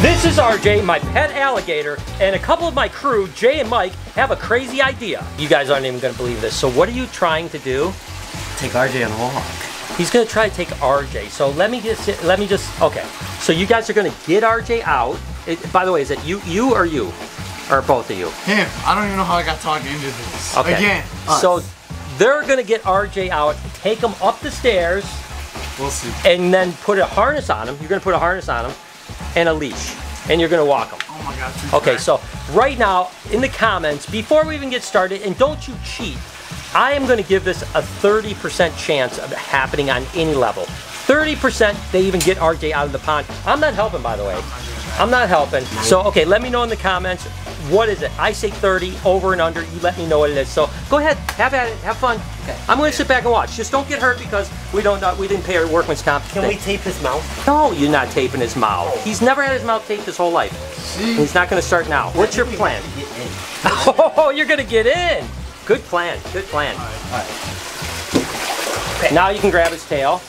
This is RJ, my pet alligator, and a couple of my crew, Jay and Mike, have a crazy idea. You guys aren't even gonna believe this. So what are you trying to do? Take RJ on a walk. He's gonna try to take RJ. So let me just, let me just, okay. So you guys are gonna get RJ out. It, by the way, is it you, you or you? Or both of you? Him. I don't even know how I got talked into this. Okay. Again. us. So they're gonna get RJ out, take him up the stairs, we'll see. and then put a harness on him. You're gonna put a harness on him and a leash, and you're gonna walk them. Oh my too Okay, so right now in the comments, before we even get started, and don't you cheat, I am gonna give this a 30% chance of it happening on any level. 30% they even get RJ out of the pond. I'm not helping, by the way. I'm not helping. So, okay, let me know in the comments, what is it? I say 30, over and under, you let me know what it is. So go ahead, have at it, have fun. Okay. I'm gonna sit back and watch. Just don't get hurt because we don't know, we didn't pay our workman's comp. Can we tape his mouth? No, you're not taping his mouth. He's never had his mouth taped his whole life. See? He's not gonna start now. What's your plan? Get in. Oh, you're gonna get in. Good plan. Good plan. All right. All right. Okay. Now you can grab his tail.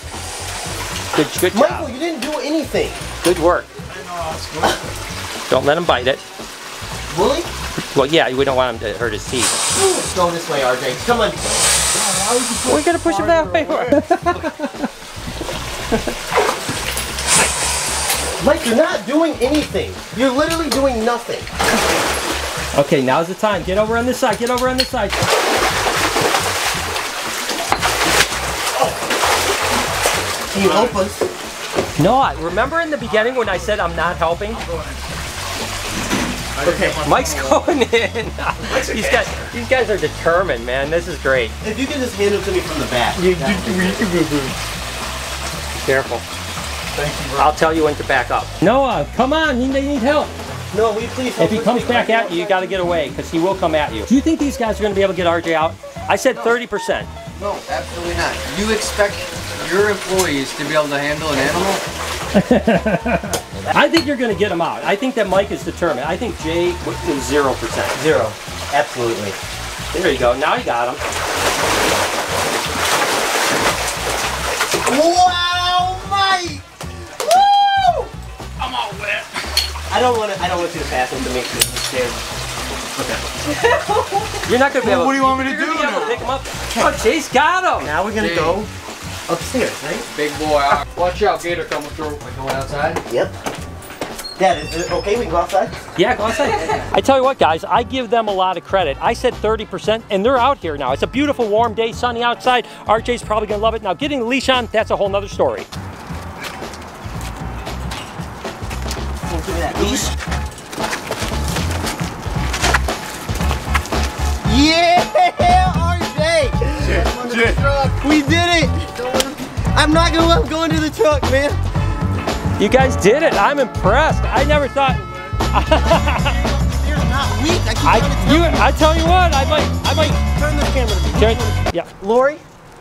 Good, good job. Michael, you didn't do anything. Good work. I know I was going. Don't let him bite it. Willie? Well, yeah, we don't want him to hurt his teeth. Let's go this way, RJ. Come on. We're gonna push him that way. Mike, you're not doing anything. You're literally doing nothing. Okay, now's the time. Get over on this side. Get over on this side. Can you help us? No, I remember in the beginning when I said I'm not helping. Okay. Mike's going in. these guys, these guys are determined, man. This is great. If you can just hand him to me from the back. Careful. Thank you, bro. I'll tell you when to back up. Noah, come on. He they need help. No, we please help If he comes back at you, you got to get away because he will come at you. Do you think these guys are going to be able to get RJ out? I said 30%. No, absolutely not. You expect your employees to be able to handle an animal? I think you're going to get him out. I think that Mike is determined. I think Jay is 0%. Zero. Absolutely. There you go. Now you got him. Wow, Mike! Woo! I'm all wet. I don't want to. I don't want you to pass him to me. There. You're not going to be able What do you want me to do? you're do gonna be able to pick him up. Oh, Jay's got him. Now we're gonna Dang. go upstairs, right? Big boy. Watch out, gator coming through. Like going outside? Yep. Dad, is it okay? We can go outside. Yeah, go outside. I tell you what, guys, I give them a lot of credit. I said 30%, and they're out here now. It's a beautiful, warm day, sunny outside. RJ's probably going to love it. Now, getting the leash on, that's a whole nother story. Can you give me that leash? Yeah, RJ! We did it! I'm not gonna let him go into the truck, man. You guys did it. I'm impressed. I never thought. You're not weak. I keep I tell you. I tell you what. I might. I might. Turn the camera to. Turn, yeah. Lori,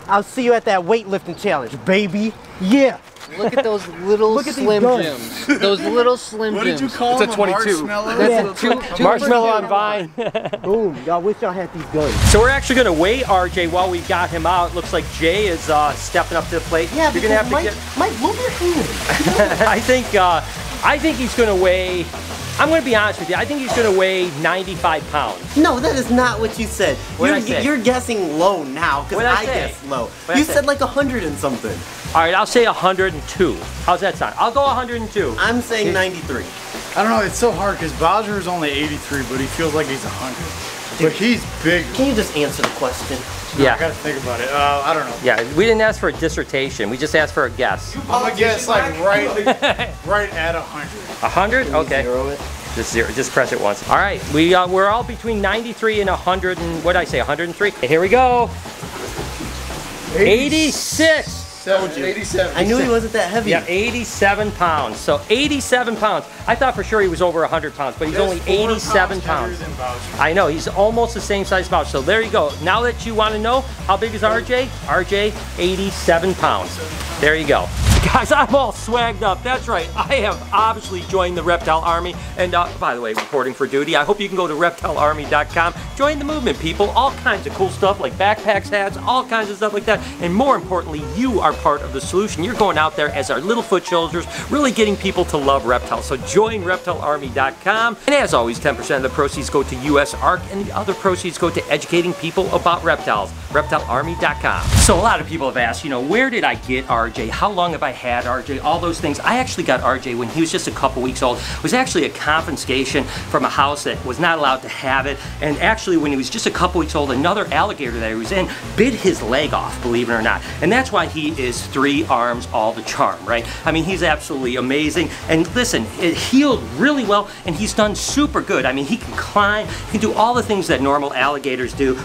I'll see you at that weightlifting challenge, baby. Yeah. Look at those little Look at slim guns. Jims. Those little slim What did you Jims. call It's him? a 22. marshmallow? That's a two, two Marshmallow on vine. Boom. Y'all wish y'all had these guns. so we're actually going to weigh RJ while we got him out. Looks like Jay is uh, stepping up to the plate. Yeah, You're gonna have because to Mike, get. Mike, move your hand. I think. Uh, I think he's going to weigh. I'm going to be honest with you. I think he's going to weigh 95 pounds. No, that is not what you said. What'd you're, I say? you're guessing low now because What'd I I, say? guessed low. What'd I you say? said like hundred and something. All right, I'll say 102. How's that sound? I'll go 102. I'm saying 93. I don't know. It's so hard because Bowser is only 83, but he feels like he's 100. But he's big. Can you just answer the question? Yeah. I gotta think about it. Uh, I don't know. Yeah, we didn't ask for a dissertation. We just asked for a guess. I'm gonna guess like right, right at 100. 100? Okay. Zero it. Just zero. Just press it once. All right. We uh, we're all between 93 and 100 and what did I say? 103. Here we go. 86. 87. I knew he wasn't that heavy. Yeah, 87 pounds. So 87 pounds. I thought for sure he was over 100 pounds, but he's That's only 87 heavier pounds. I know, he's almost the same size Bowser. So there you go. Now that you want to know how big is RJ, RJ, 87 pounds. There you go. Guys, I'm all swagged up. That's right. I have obviously joined the Reptile Army. And uh, by the way, reporting for duty, I hope you can go to reptilearmy.com. Join the movement, people. All kinds of cool stuff like backpacks, hats, all kinds of stuff like that. And more importantly, you are are part of the solution. You're going out there as our little foot soldiers, really getting people to love reptiles. So join reptilearmy.com. And as always, 10% of the proceeds go to USARK and the other proceeds go to educating people about reptiles. reptilearmy.com. So a lot of people have asked, you know, where did I get RJ? How long have I had RJ? All those things. I actually got RJ when he was just a couple weeks old. It was actually a confiscation from a house that was not allowed to have it. And actually when he was just a couple weeks old, another alligator that he was in bit his leg off, believe it or not. And that's why he is three arms all the charm, right? I mean, he's absolutely amazing. And listen, it healed really well and he's done super good. I mean, he can climb, he can do all the things that normal alligators do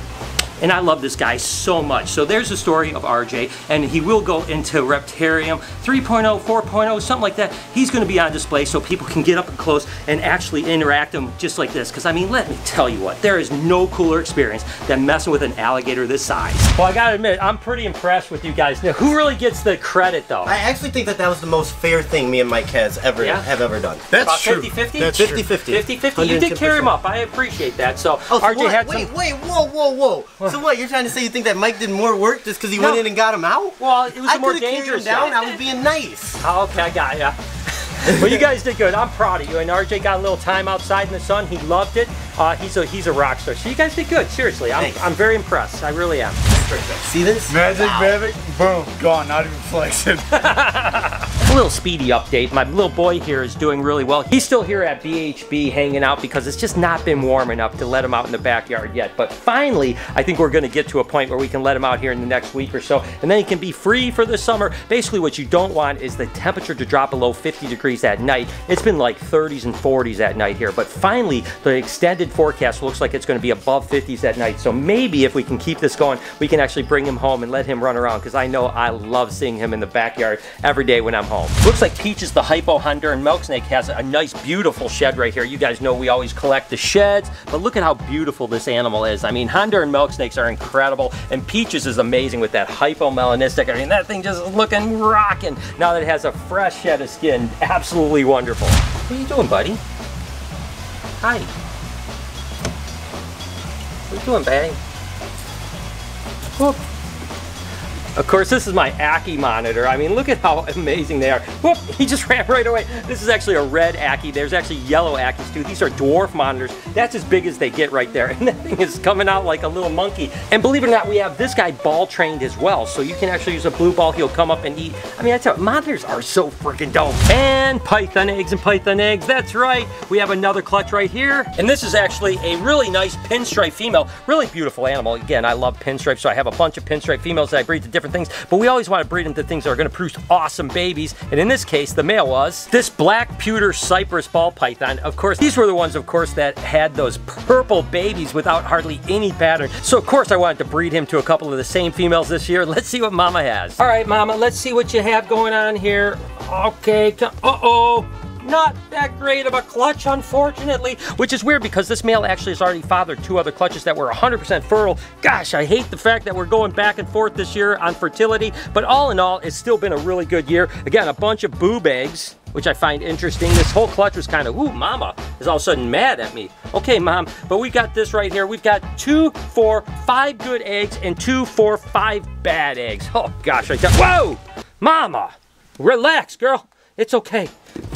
and I love this guy so much. So there's the story of RJ, and he will go into Reptarium 3.0, 4.0, something like that. He's gonna be on display so people can get up and close and actually interact him just like this. Because I mean, let me tell you what, there is no cooler experience than messing with an alligator this size. Well, I gotta admit, I'm pretty impressed with you guys. Now, who really gets the credit though? I actually think that that was the most fair thing me and Mike has ever Yeah? have ever done. That's About true. 50-50? That's 50 true. 50. 50-50, you did carry him 110%. up. I appreciate that. So Oh, RJ what? had wait, wait, whoa, whoa, whoa. So what? You're trying to say you think that Mike did more work just because he No. went in and got him out? Well, it was I a more could've carried him dangerous down. guy. I was being nice. Oh, okay, I got ya. well, you guys did good. I'm proud of you. And RJ got a little time outside in the sun. He loved it. Uh, he's a he's a rock star. So you guys did good. Seriously, I'm, Thanks. I'm very impressed. I really am. See this? Magic, Wow. magic, boom, gone. Not even flexing. Little speedy update. My little boy here is doing really well. He's still here at BHB hanging out because it's just not been warm enough to let him out in the backyard yet. But finally, I think we're going to get to a point where we can let him out here in the next week or so, and then he can be free for the summer. Basically, what you don't want is the temperature to drop below 50 degrees at night. It's been like 30s and 40s at night here, but finally, the extended forecast looks like it's going to be above 50s at night. So maybe if we can keep this going, we can actually bring him home and let him run around because I know I love seeing him in the backyard every day when I'm home. Looks like Peaches the Hypo Honduran Milk Snake has a nice, beautiful shed right here. You guys know we always collect the sheds, but look at how beautiful this animal is. I mean, Honduran milk snakes are incredible, and Peaches is amazing with that hypomelanistic. I mean, that thing just is looking rocking now that it has a fresh shed of skin. Absolutely wonderful. What are you doing, buddy? Hi. What are you doing, buddy? Whoop. Of course, this is my Ackie monitor. I mean, look at how amazing they are. Whoop, he just ran right away. This is actually a red Ackie. There's actually yellow Ackies too. These are dwarf monitors. That's as big as they get right there. And that thing is coming out like a little monkey. And believe it or not, we have this guy ball trained as well. So you can actually use a blue ball. He'll come up and eat. I mean, that's you, monitors are so freaking dope. And python eggs and python eggs. That's right. We have another clutch right here. And this is actually a really nice pinstripe female. Really beautiful animal. Again, I love pinstripes. So I have a bunch of pinstripe females that I breed to different things. But we always want to breed them to things that are going to produce awesome babies. And in this case, the male was this black pewter cypress ball python. Of course, these were the ones, of course, that had those purple babies without hardly any pattern. So of course I wanted to breed him to a couple of the same females this year. Let's see what mama has. All right, mama, let's see what you have going on here. Okay, uh-oh. Not that great of a clutch, unfortunately, which is weird because this male actually has already fathered two other clutches that were 100% fertile. Gosh, I hate the fact that we're going back and forth this year on fertility, but all in all, it's still been a really good year. Again, a bunch of boob eggs, which I find interesting. This whole clutch was kind of, ooh, mama is all of a sudden mad at me. Okay, mom, but we got this right here. We've got two, four, five good eggs and two, four, five bad eggs. Oh gosh, I tell, whoa, mama, relax, girl. It's okay.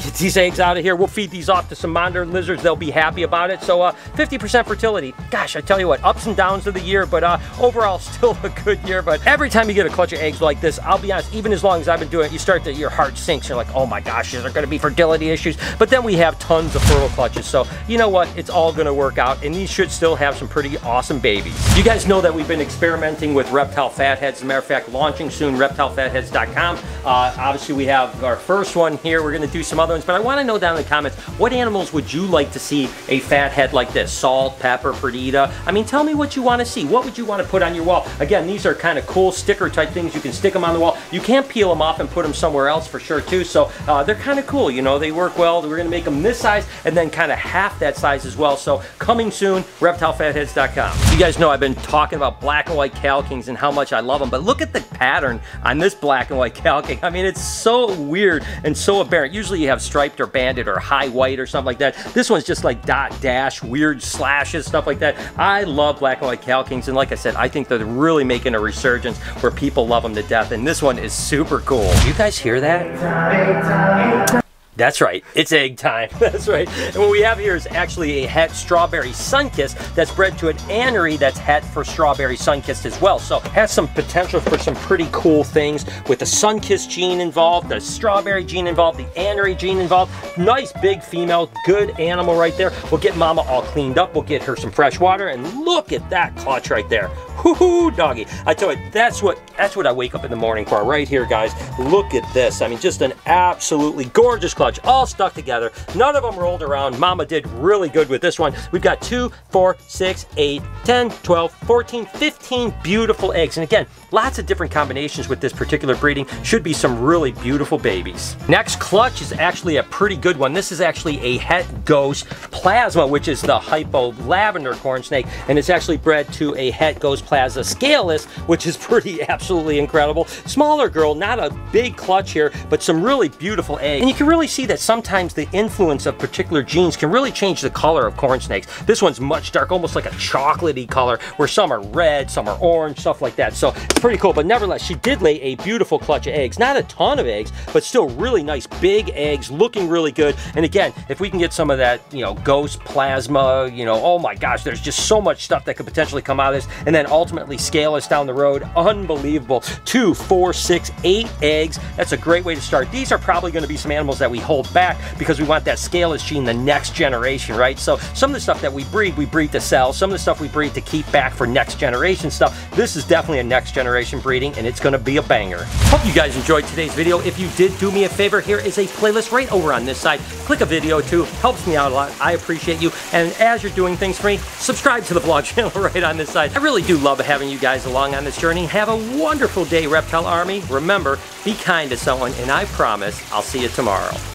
Get these eggs out of here. We'll feed these off to some monitor lizards. They'll be happy about it. So uh, 50% fertility. Gosh, I tell you what, ups and downs of the year, but uh, overall still a good year. But every time you get a clutch of eggs like this, I'll be honest, even as long as I've been doing it, you start to, your heart sinks. You're like, oh my gosh, is there gonna be fertility issues? But then we have tons of fertile clutches. So you know what? It's all gonna work out and these should still have some pretty awesome babies. You guys know that we've been experimenting with reptile fatheads. As a matter of fact, launching soon, reptilefatheads.com. Uh, obviously we have our first one here. We're gonna do some other but I wanna know down in the comments, what animals would you like to see a fat head like this? Salt, pepper, perdita? I mean, tell me what you wanna see. What would you wanna put on your wall? Again, these are kind of cool sticker type things. You can stick them on the wall. You can't peel them off and put them somewhere else for sure too. So uh, they're kind of cool, you know, they work well. We're gonna make them this size and then kind of half that size as well. So coming soon, reptilefatheads.com. You guys know I've been talking about black and white Cal Kings and how much I love them, but look at the pattern on this black and white Cal King. I mean, it's so weird and so aberrant. Usually you have striped or banded or high white or something like that. This one's just like dot dash, weird slashes, stuff like that. I love black and white Cal Kings, and like I said, I think they're really making a resurgence where people love them to death, and this one is super cool. You guys hear that? That's right, it's egg time. That's right. And what we have here is actually a het strawberry sunkist that's bred to an anery that's het for strawberry sunkist as well. So has some potential for some pretty cool things with the sunkist gene involved, the strawberry gene involved, the anery gene involved. Nice big female, good animal right there. We'll get mama all cleaned up. We'll get her some fresh water and look at that clutch right there. Whoo doggy. I tell you, that's what that's what I wake up in the morning for right here, guys. Look at this. I mean, just an absolutely gorgeous clutch, all stuck together. None of them rolled around. Mama did really good with this one. We've got two, four, six, eight, 10, 12, 14, 15 beautiful eggs. And again, lots of different combinations with this particular breeding. Should be some really beautiful babies. Next clutch is actually a pretty good one. This is actually a Het Ghost Plasma, which is the hypo lavender corn snake. And it's actually bred to a Het Ghost Plasma scaleless, which is pretty absolutely incredible. Smaller girl, not a big clutch here, but some really beautiful eggs. And you can really see that sometimes the influence of particular genes can really change the color of corn snakes. This one's much dark, almost like a chocolatey color, where some are red, some are orange, stuff like that. So it's pretty cool, but nevertheless, she did lay a beautiful clutch of eggs. Not a ton of eggs, but still really nice big eggs, looking really good. And again, if we can get some of that, you know, ghost plasma, you know, oh my gosh, there's just so much stuff that could potentially come out of this. And then ultimately scaleless down the road. Unbelievable. Two, four, six, eight eggs. That's a great way to start. These are probably going to be some animals that we hold back because we want that scaleless gene the next generation, right? So some of the stuff that we breed, we breed to sell. Some of the stuff we breed to keep back for next generation stuff. This is definitely a next generation breeding and it's going to be a banger. Hope you guys enjoyed today's video. If you did, do me a favor. Here is a playlist right over on this side. Click a video too. Helps me out a lot. I appreciate you. And as you're doing things for me, subscribe to the vlog channel right on this side. I really do love having you guys along on this journey. Have a wonderful day, Reptile Army. Remember, be kind to someone, and I promise I'll see you tomorrow.